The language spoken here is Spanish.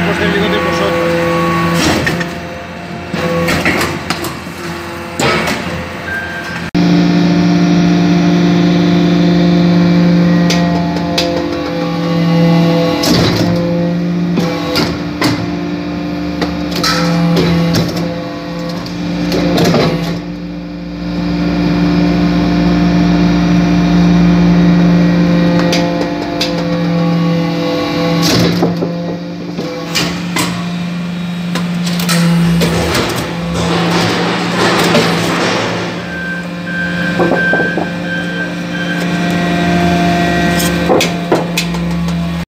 lejos del bigote vosotros. Thank